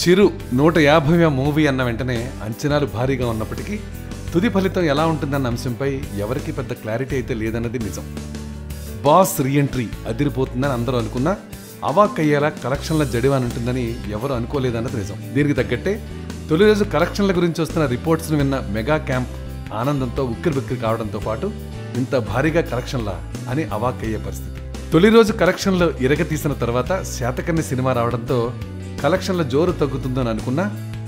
చిరు నూట యాభైవ మూవీ అన్న వెంటనే అంచనాలు భారీగా ఉన్నప్పటికీ తుది ఫలితం ఎలా ఉంటుందన్న అంశంపై ఎవరికీ పెద్ద క్లారిటీ అయితే లేదన్నది నిజం. బాస్ రీఎంట్రీ అదిరిపోతుందని అందరూ అనుకున్నా అవాక్ అయ్యేలా కలెక్షన్ల జడివాన్ ఉంటుందని ఎవరు అనుకోలేదన్నది నిజం. దీనికి తగ్గట్టే తొలి రోజు కలెక్షన్ల గురించి వస్తున్న రిపోర్ట్స్ను విన్న మెగా క్యాంప్ ఆనందంతో ఉక్కిరి బిక్కిరి కావడంతో పాటు ఇంత భారీగా కలెక్షన్ల అని అవాక్ అయ్యే పరిస్థితి. తొలి రోజు కలెక్షన్లు ఇరగ తీసిన తర్వాత శాతకర్ణి సినిమా రావడంతో కలెక్షన్ల జోరు తగ్గుతుందని అనుకున్నా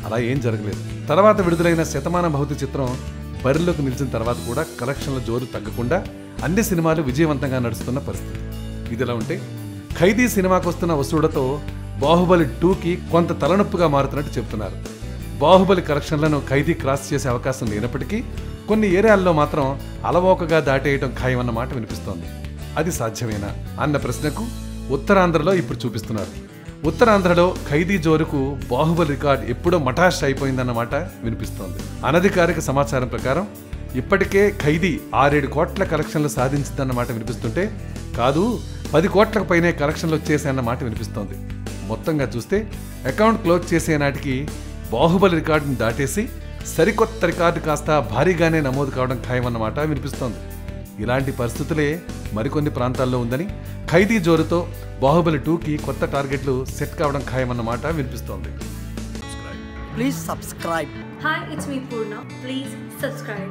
అలా ఏం జరగలేదు. తర్వాత విడుదలైన శతమాన భౌతి చిత్రం బరిలోకి నిలిచిన తర్వాత కూడా కలెక్షన్ల జోరు తగ్గకుండా అన్ని సినిమాలు విజయవంతంగా నడుస్తున్న పరిస్థితి. ఇదిలా ఉంటే ఖైదీ సినిమాకు వస్తున్న వసూళ్ళతో బాహుబలి టూకి కొంత తలనొప్పిగా మారుతున్నట్టు చెబుతున్నారు. బాహుబలి కలెక్షన్లను ఖైదీ క్రాస్ చేసే అవకాశం లేనప్పటికీ కొన్ని ఏరియాల్లో మాత్రం అలవోకగా దాటేయడం ఖాయమన్న మాట వినిపిస్తోంది. అది సాధ్యమేనా? అన్న ప్రశ్నకు ఉత్తరాంధ్రలో ఇప్పుడు చూపిస్తున్నారు. ఉత్తరాంధ్రలో ఖైదీ జోరుకు బాహుబలి రికార్డ్ ఎప్పుడో మటాష్ అయిపోయిందన్నమాట వినిపిస్తోంది. అనధికారిక సమాచారం ప్రకారం ఇప్పటికే ఖైదీ ఆరేడు కోట్ల కలెక్షన్లు సాధించిందన్నమాట వినిపిస్తుంటే కాదు పది కోట్లకు పైనే కలెక్షన్లు వచ్చేసాయన్నమాట వినిపిస్తోంది. మొత్తంగా చూస్తే అకౌంట్ క్లోజ్ చేసే నాటికి బాహుబలి రికార్డును దాటేసి సరికొత్త రికార్డు కాస్త భారీగానే నమోదు కావడం ఖాయమన్నమాట వినిపిస్తోంది. ఇలాంటి పరిస్థితులే మరికొన్ని ప్రాంతాల్లో ఉందని ఖైదీ జోరుతో బాహుబలి టూకి కొత్త టార్గెట్లు సెట్ కావడం ఖాయమన్నమాట వినిపిస్తోంది Please subscribe. Hi, it's me Purna. Please subscribe.